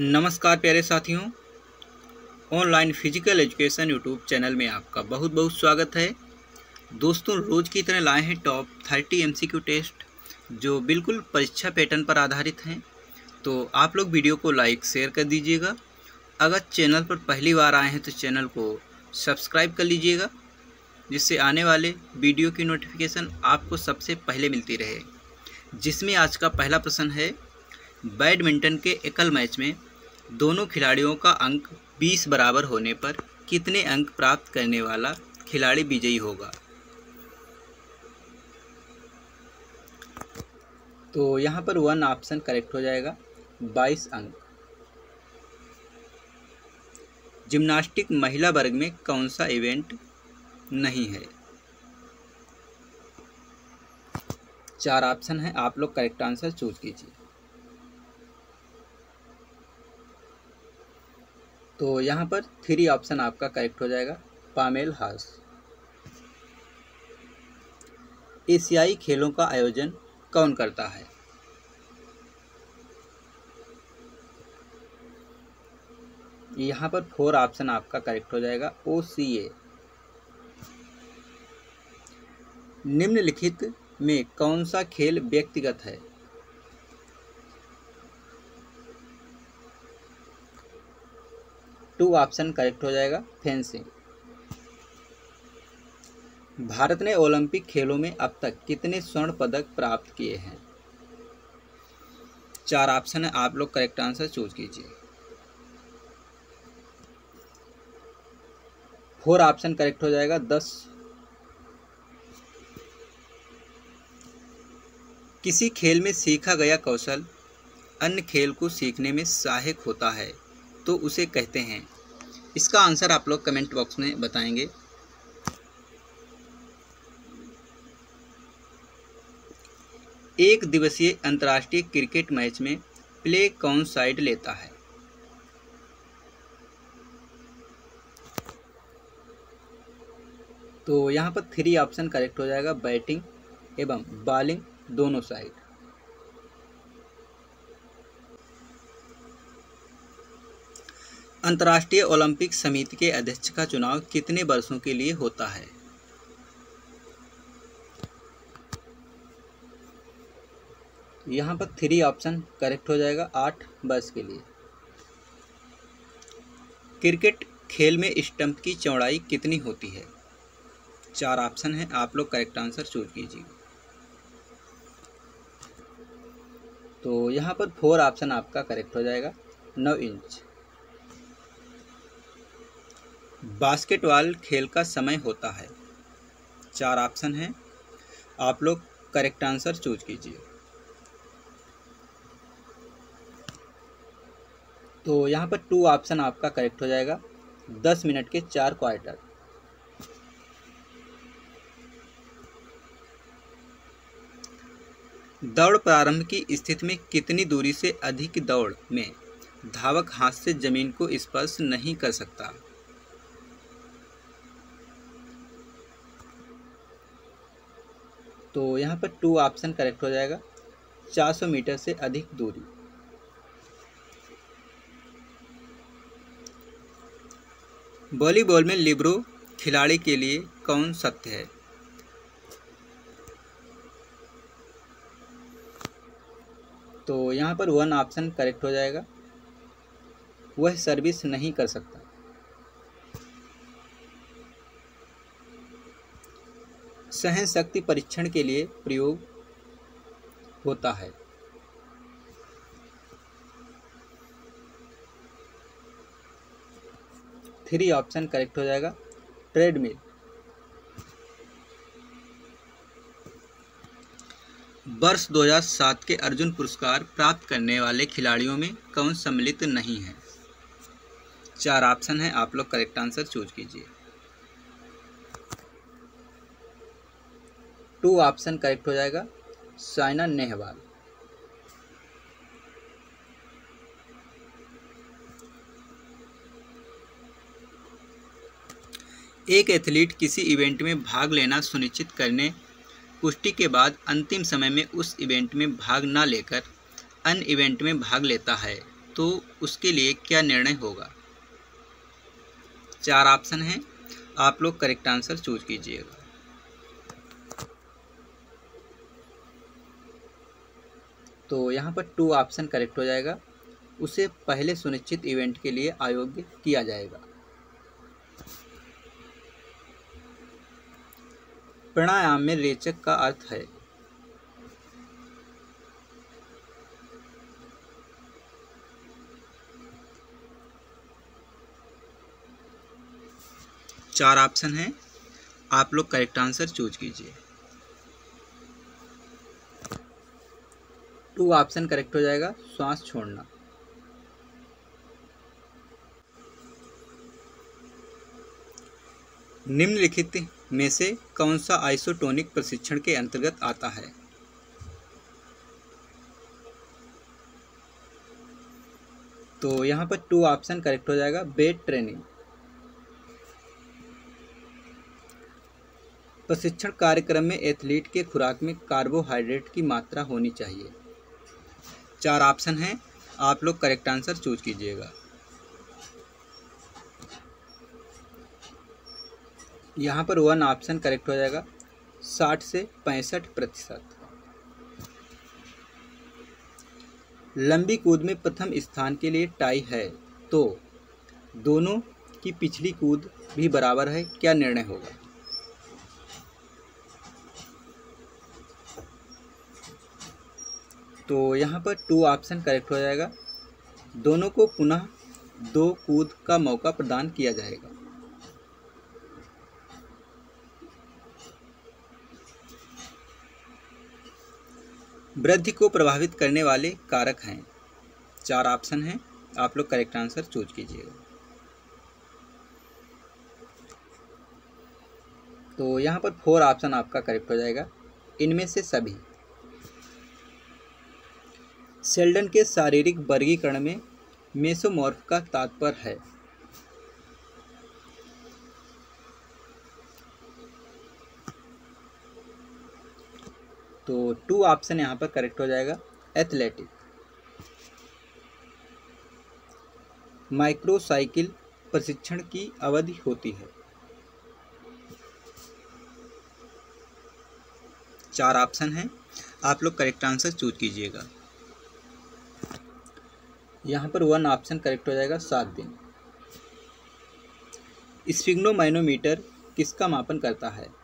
नमस्कार प्यारे साथियों। Online physical education YouTube channel में आपका बहुत बहुत स्वागत है। दोस्तों, रोज़ की तरह लाए हैं टॉप थर्टी एमसीक्यू टेस्ट, जो बिल्कुल परीक्षा पैटर्न पर आधारित हैं। तो आप लोग वीडियो को लाइक, शेयर कर दीजिएगा। अगर चैनल पर पहली बार आए हैं तो चैनल को सब्सक्राइब कर लीजिएगा, जिससे आने वाले वीडियो की नोटिफिकेशन आपको सबसे पहले मिलती रहे। जिसमें आज का पहला प्रश्न है, बैडमिंटन के एकल मैच में दोनों खिलाड़ियों का अंक 20 बराबर होने पर कितने अंक प्राप्त करने वाला खिलाड़ी विजयी होगा? तो यहाँ पर वन ऑप्शन करेक्ट हो जाएगा 22 अंक। जिम्नास्टिक महिला वर्ग में कौन सा इवेंट नहीं है? चार ऑप्शन है, आप लोग करेक्ट आंसर चूज़ कीजिए। तो यहाँ पर थ्री ऑप्शन आपका करेक्ट हो जाएगा पामेल हाउस एशियाई खेलों का आयोजन कौन करता है? यहाँ पर फोर ऑप्शन आपका करेक्ट हो जाएगा ओ सी ए निम्नलिखित में कौन सा खेल व्यक्तिगत है? टू ऑप्शन करेक्ट हो जाएगा फेंसिंग। भारत ने ओलंपिक खेलों में अब तक कितने स्वर्ण पदक प्राप्त किए हैं? चार ऑप्शन है, आप लोग करेक्ट आंसर चूज़ कीजिए। फोर ऑप्शन करेक्ट हो जाएगा, दस। किसी खेल में सीखा गया कौशल अन्य खेल को सीखने में सहायक होता है। तो उसे कहते हैं। इसका आंसर आप लोग कमेंट बॉक्स में बताएँगे। एक दिवसीय अंतर्राष्ट्रीय क्रिकेट मैच में प्ले कौन साइड लेता है? तो यहाँ पर थ्री ऑप्शन करेक्ट हो जाएगा, बैटिंग एवं बॉलिंग दोनों साइड। अंतर्राष्ट्रीय ओलंपिक समिति के अध्यक्ष का चुनाव कितने वर्षों के लिए होता है? यहाँ पर थ्री ऑप्शन करेक्ट हो जाएगा आठ वर्ष के लिए। क्रिकेट खेल में स्टंप की चौड़ाई कितनी होती है? चार ऑप्शन है, आप लोग करेक्ट आंसर चूज़ कीजिए। तो यहाँ पर फोर ऑप्शन आपका करेक्ट हो जाएगा, नौ इंच बास्केटबॉल खेल का समय होता है। चार ऑप्शन हैं। आप लोग करेक्ट आंसर चूज़ कीजिए। तो यहाँ पर टू ऑप्शन आपका करेक्ट हो जाएगा। दस मिनट के चार क्वार्टर दौड़ प्रारंभ की स्थिति में कितनी दूरी से अधिक दौड़ में धावक हाथ से ज़मीन को स्पर्श नहीं कर सकता? तो यहाँ पर टू ऑप्शन करेक्ट हो जाएगा। 400 मीटर से अधिक दूरी। वॉलीबॉल में लिब्रो खिलाड़ी के लिए कौन सत्य है? तो यहाँ पर वन ऑप्शन करेक्ट हो जाएगा। वह सर्विस नहीं कर सकता। सहन शक्ति परीक्षण के लिए प्रयोग होता है। थ्री ऑप्शन करेक्ट हो जाएगा। ट्रेडमिल वर्ष 2007 के अर्जुन पुरस्कार प्राप्त करने वाले खिलाड़ियों में कौन सम्मिलित नहीं है? चार ऑप्शन है, आप लोग करेक्ट आंसर चूज़ कीजिए। टू ऑप्शन करेक्ट हो जाएगा, साइना नेहवाल। एक एथलीट किसी इवेंट में भाग लेना सुनिश्चित करने, पुष्टि के बाद अंतिम समय में उस इवेंट में भाग न लेकर, अन्य इवेंट में भाग लेता है तो उसके लिए क्या निर्णय होगा? चार ऑप्शन हैं। आप लोग करेक्ट आंसर चूज़ कीजिएगा। तो यहाँ पर टू ऑप्शन करेक्ट हो जाएगा। उसे पहले सुनिश्चित इवेंट के लिए अयोग्य किया जाएगा। प्राणायाम में रेचक का अर्थ है। चार ऑप्शन हैं। आप लोग करेक्ट आंसर चूज़ कीजिए। टू ऑप्शन करेक्ट हो जाएगा श्वास छोड़ना। निम्नलिखित में से कौन सा आइसोटोनिक प्रशिक्षण के अंतर्गत आता है? तो यहाँ पर टू ऑप्शन करेक्ट हो जाएगा बेड ट्रेनिंग प्रशिक्षण कार्यक्रम में एथलीट के खुराक में कार्बोहाइड्रेट की मात्रा होनी चाहिए। चार ऑप्शन हैं। आप लोग करेक्ट आंसर चूज़ कीजिएगा। यहाँ पर वन ऑप्शन करेक्ट हो जाएगा। साठ से पैंसठ प्रतिशत। लंबी कूद में प्रथम स्थान के लिए टाई है। तो दोनों की पिछली कूद भी बराबर है। क्या निर्णय होगा? तो यहाँ पर टू ऑप्शन करेक्ट हो जाएगा। दोनों को पुनः दो कूद का मौका प्रदान किया जाएगा। वृद्धि को प्रभावित करने वाले कारक हैं। चार ऑप्शन हैं। आप लोग करेक्ट आंसर चूज़ कीजिएगा। तो यहाँ पर फोर ऑप्शन आपका करेक्ट हो जाएगा। इनमें से सभी सेल्डन के शारीरिक वर्गीकरण में मेसोमॉर्फ का तात्पर्य है। तो टू ऑप्शन यहाँ पर करेक्ट हो जाएगा एथलेटिक माइक्रोसाइकिल प्रशिक्षण की अवधि होती है। चार ऑप्शन हैं। आप लोग करेक्ट आंसर चूज़ कीजिएगा। यहाँ पर वन ऑप्शन करेक्ट हो जाएगा, सात दिन। स्पिग्नोमाइनोमीटर किसका मापन करता है?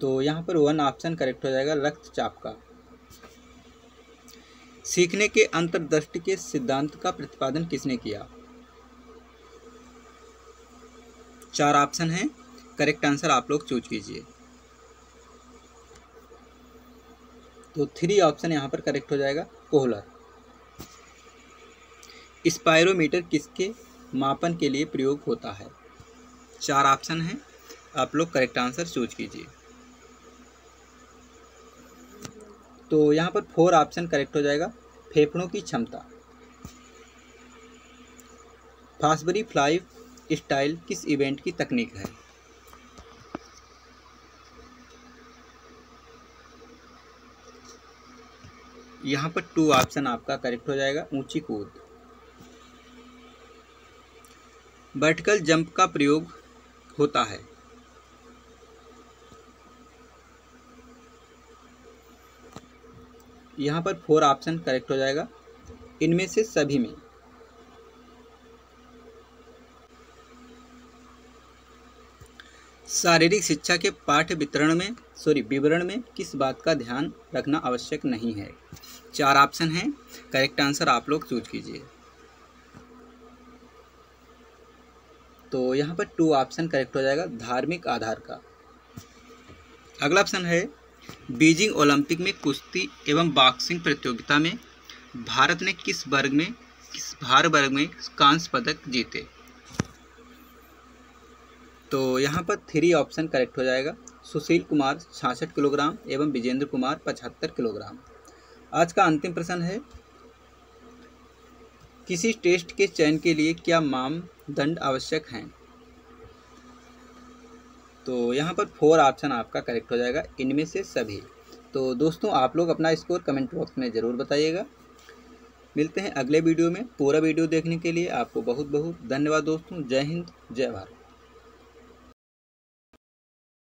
तो यहाँ पर वन ऑप्शन करेक्ट हो जाएगा, रक्तचाप का। सीखने के अंतर्दृष्टि के सिद्धांत का प्रतिपादन किसने किया? चार ऑप्शन हैं। करेक्ट आंसर आप लोग चूज़ कीजिए। तो थ्री ऑप्शन यहाँ पर करेक्ट हो जाएगा, कोहलर। स्पायरोमीटर किसके मापन के लिए प्रयोग होता है? चार ऑप्शन हैं, आप लोग करेक्ट आंसर चूज़ कीजिए। तो यहाँ पर फोर ऑप्शन करेक्ट हो जाएगा, फेफड़ों की क्षमता। फास्बरी फ्लाई स्टाइल, किस इवेंट की तकनीक है? यहाँ पर टू ऑप्शन आपका करेक्ट हो जाएगा, ऊँची कूद। वर्टिकल जंप का प्रयोग होता है। यहाँ पर फोर ऑप्शन करेक्ट हो जाएगा। इनमें से सभी में शारीरिक शिक्षा के पाठ्य वितरण में सॉरी विवरण में किस बात का ध्यान रखना आवश्यक नहीं है? चार ऑप्शन हैं। करेक्ट आंसर आप लोग चूज़ कीजिए। तो यहाँ पर टू ऑप्शन करेक्ट हो जाएगा, धार्मिक आधार का। अगला ऑप्शन है, बीजिंग ओलंपिक में कुश्ती एवं बॉक्सिंग प्रतियोगिता में भारत ने किस वर्ग में, किस भार वर्ग में कांस्य पदक जीते? तो यहाँ पर थ्री ऑप्शन करेक्ट हो जाएगा। सुशील कुमार छियासठ किलोग्राम एवं विजेंद्र कुमार, पचहत्तर किलोग्राम। आज का अंतिम प्रश्न है, किसी टेस्ट के चयन के लिए क्या मानदंड आवश्यक हैं? तो यहाँ पर फोर ऑप्शन आपका करेक्ट हो जाएगा, इनमें से सभी। तो दोस्तों, आप लोग अपना स्कोर कमेंट बॉक्स में ज़रूर बताइएगा। मिलते हैं अगले वीडियो में। पूरा वीडियो देखने के लिए आपको बहुत बहुत धन्यवाद दोस्तों। जय हिंद, जय भारत।